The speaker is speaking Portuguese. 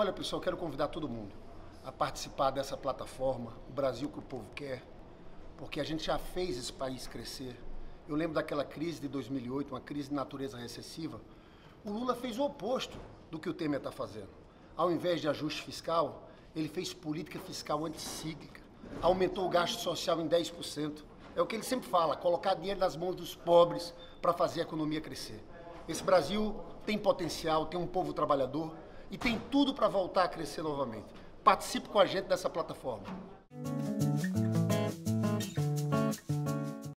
Olha, pessoal, quero convidar todo mundo a participar dessa plataforma, o Brasil que o povo quer, porque a gente já fez esse país crescer. Eu lembro daquela crise de 2008, uma crise de natureza recessiva. O Lula fez o oposto do que o Temer está fazendo. Ao invés de ajuste fiscal, ele fez política fiscal anticíclica, aumentou o gasto social em 10%. É o que ele sempre fala, colocar dinheiro nas mãos dos pobres para fazer a economia crescer. Esse Brasil tem potencial, tem um povo trabalhador e tem tudo para voltar a crescer novamente. Participe com a gente dessa plataforma.